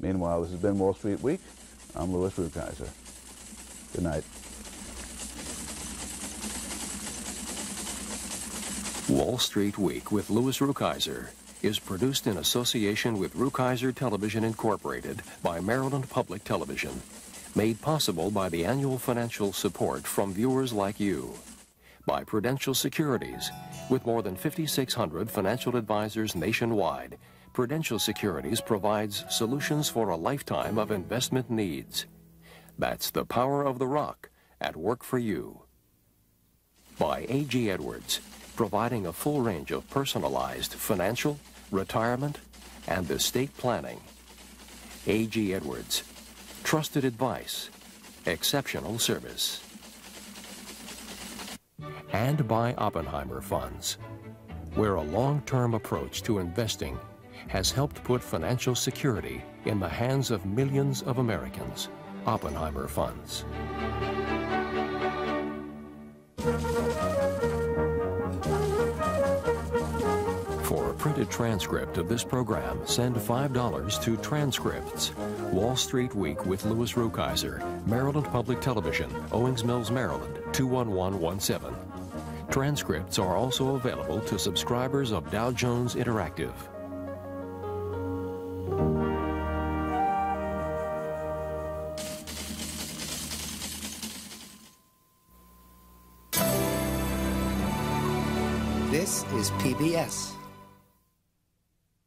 Meanwhile, this has been Wall Street Week. I'm Louis Rukeyser. Good night. Wall Street Week with Louis Rukeyser is produced in association with Rukeyser Television Incorporated by Maryland Public Television. Made possible by the annual financial support from viewers like you. By Prudential Securities. With more than 5,600 financial advisors nationwide, Prudential Securities provides solutions for a lifetime of investment needs. That's the power of the rock at work for you. By A.G. Edwards, providing a full range of personalized financial, retirement, and estate planning. A.G. Edwards, trusted advice, exceptional service. And by Oppenheimer Funds, where a long-term approach to investing has helped put financial security in the hands of millions of Americans. Oppenheimer Funds. For a printed transcript of this program, send $5 to Transcripts, Wall Street Week with Louis Rukeyser, Maryland Public Television, Owings Mills, Maryland, 21117. Transcripts are also available to subscribers of Dow Jones Interactive. This is PBS.